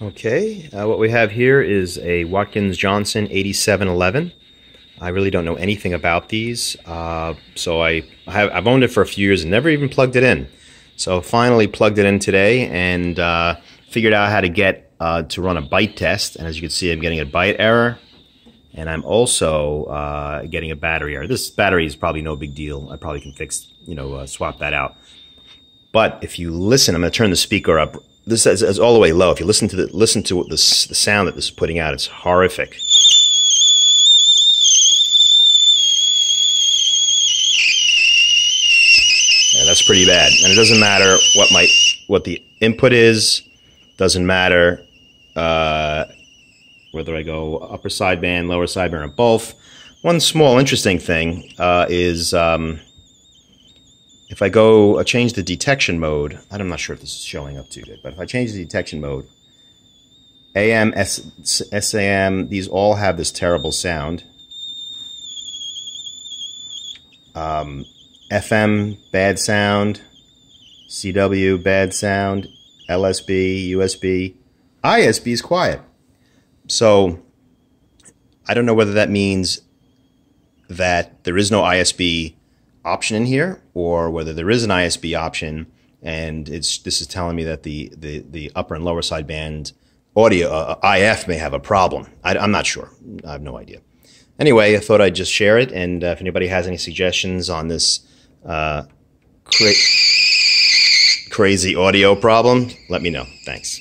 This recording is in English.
Okay, uh, what we have here is a Watkins Johnson 8711. I really don't know anything about these, uh, so I, I have, I've owned it for a few years and never even plugged it in. So finally plugged it in today and uh, figured out how to get uh, to run a byte test. And as you can see, I'm getting a byte error, and I'm also uh, getting a battery error. This battery is probably no big deal. I probably can fix, you know, uh, swap that out. But if you listen, I'm going to turn the speaker up this is, is, all the way low. If you listen to the listen to this, the sound that this is putting out, it's horrific. Yeah, that's pretty bad. And it doesn't matter what my what the input is. Doesn't matter uh, whether I go upper sideband, lower sideband, or both. One small interesting thing uh, is. Um, if I go, I change the detection mode. I'm not sure if this is showing up too good, but if I change the detection mode, AM, S, SAM, these all have this terrible sound. Um, FM, bad sound. CW, bad sound. LSB, USB. ISB is quiet. So I don't know whether that means that there is no ISB option in here or whether there is an ISB option and it's this is telling me that the the, the upper and lower side band audio uh, IF may have a problem. I, am not sure. I have no idea. Anyway, I thought I'd just share it, and uh, if anybody has any suggestions on this uh, cra- crazy audio problem, let me know. Thanks.